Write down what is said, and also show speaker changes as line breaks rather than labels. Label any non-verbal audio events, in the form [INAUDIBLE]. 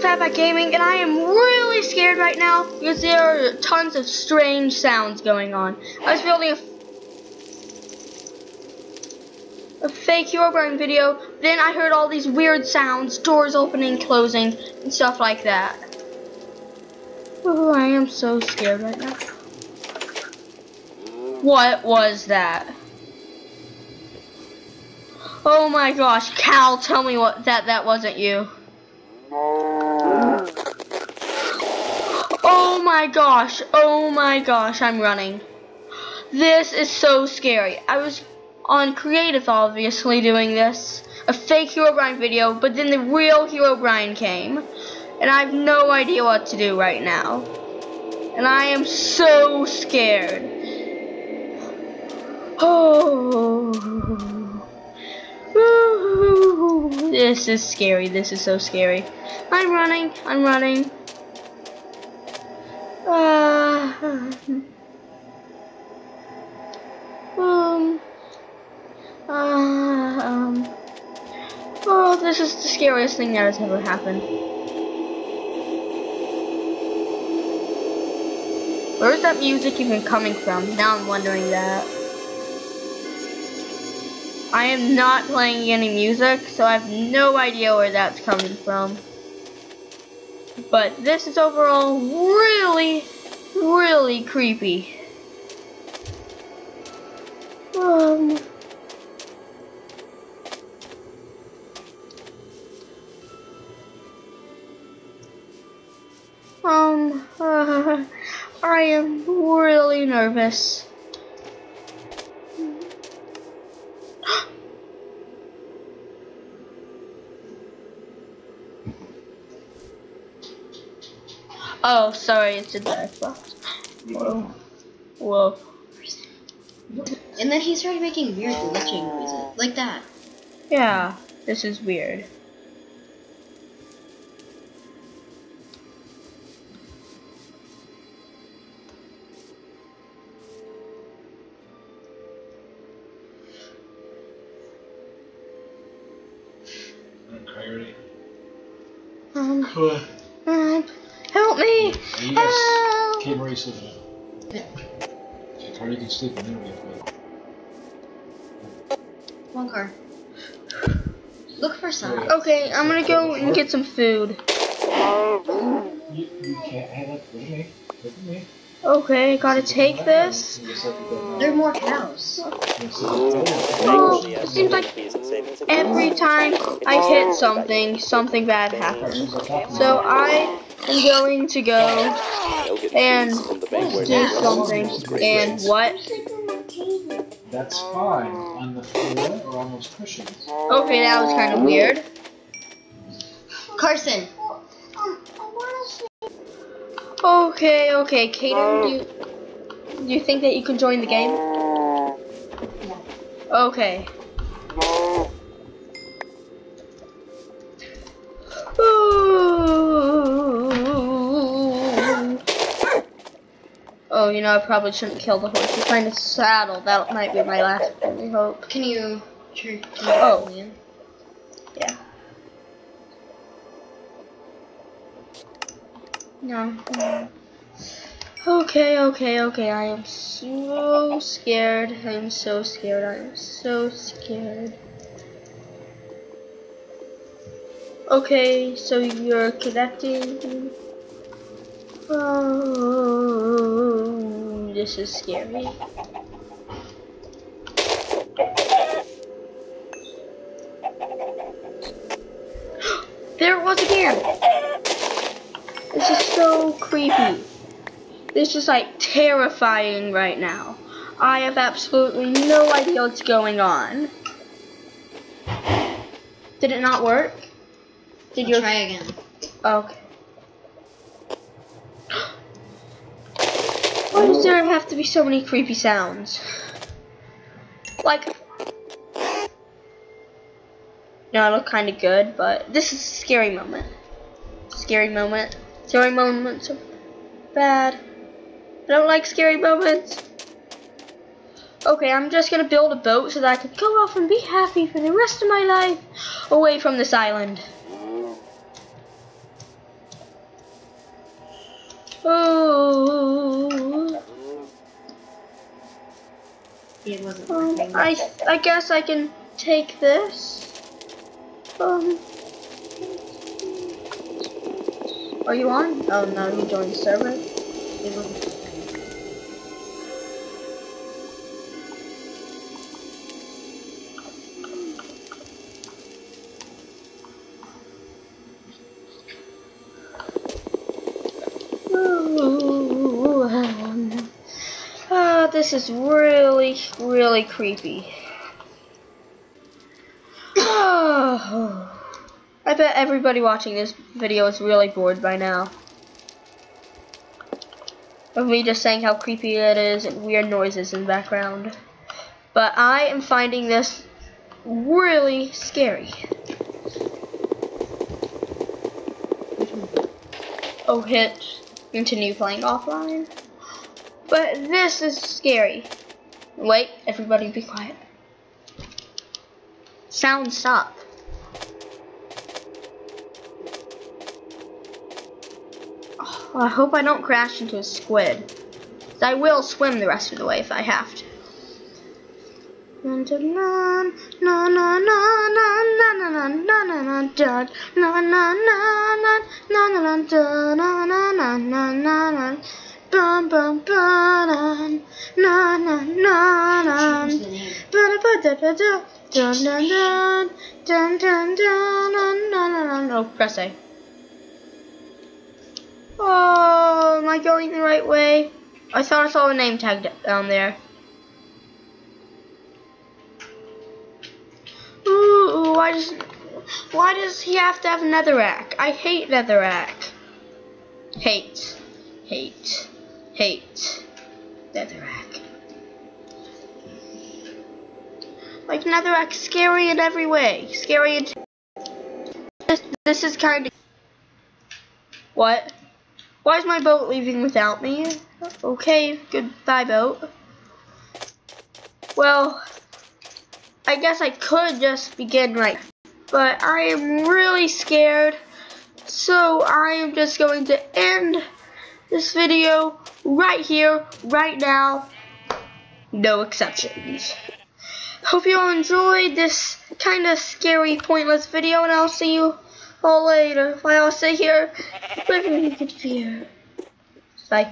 PatPat Gaming, and I am really scared right now because there are tons of strange sounds going on. I was building a, a fake Herobrine video, then I heard all these weird sounds, doors opening, closing, and stuff like that. Oh, I am so scared right now. What was that? Oh my gosh, Cal, tell me what that that wasn't you. Oh my gosh, oh my gosh, I'm running. This is so scary. I was on creative obviously doing this, a fake Herobrine video, but then the real Herobrine came. And I have no idea what to do right now. And I am so scared. Oh. [LAUGHS] This is scary. This is so scary. I'm running. I'm running. Uh, um. Uh, um. Oh, this is the scariest thing that has ever happened. Where's that music even coming from? Now I'm wondering that. I am not playing any music, so I have no idea where that's coming from. But this is overall really, really creepy. Um... Um, uh, [LAUGHS] I am really nervous. [GASPS] [GASPS] [LAUGHS] Oh, sorry, it's a dark box. Whoa. Whoa.
And then he started making weird glitching noises. Like that.
Yeah, this is weird.
Coyote.
Um,
Huh.
Um, help me!
Yes.
Help!
Kid Ray said that. Cardi can sleep in there with me.
One car. Look for some.
Okay, I'm gonna go and get some food.
You, you can't have that with me. Look at me.
Okay, gotta take this.
You just have to go
There are more cows.
Oh, it seems like every time I hit something, something bad happens. So I am going to go and do something. And what?
That's fine. On the floor or on those cushions.
Okay, that was kind of weird.
Carson.
Okay, okay, Kaden, do you, do you think that you can join the game? Okay. You know, I probably shouldn't kill the horse. He's trying to saddle. That might be my last only hope.
Can you turn
Oh.
in?
Yeah. No. Okay, okay, okay. I am so scared. I am so scared. I am so scared. Okay, so you're connecting. Oh, this is scary. [GASPS] There it was again. This is so creepy. This is like terrifying right now. I have absolutely no idea what's going on. Did it not work? Did
I'll
you?
try again.
Okay. Why does oh. there have to be so many creepy sounds? Like... No, I look kind of good, but this is a scary moment. Scary moment. Scary moments are bad. I don't like scary moments. Okay, I'm just gonna build a boat so that I can go off and be happy for the rest of my life away from this island. Oh.
It wasn't
Um,
working.
I I guess I can take this. Um. Are you on? Oh no, you joined the server. This is really, really creepy. [SIGHS] I bet everybody watching this video is really bored by now. Of me just saying how creepy it is and weird noises in the background. But I am finding this really scary. Oh, hit continue playing offline. But this is scary. Wait, everybody be quiet. Sound stop. Oh, I hope I don't crash into a squid. I will swim the rest of the way if I have to. Bum bum bum na na na na
name.
Ba-da-ba-da-ba-da. Dun dun dun dun dun dun dun dun dun dun. Oh, press A. Oh, am I going the right way? I thought I saw a name tag down there. Ooh, why does why does he have to have netherrack? I hate netherrack. Hate, hate, hate netherrack. Like netherrack, scary in every way. Scary. In this, this is kind of. What? Why is my boat leaving without me? Okay, goodbye boat. Well, I guess I could just begin right, but I am really scared, so I am just going to end this video right here, right now. No exceptions. Hope you all enjoyed this kind of scary, pointless video, and I'll see you all later. While I'll stay here, good fear. Bye.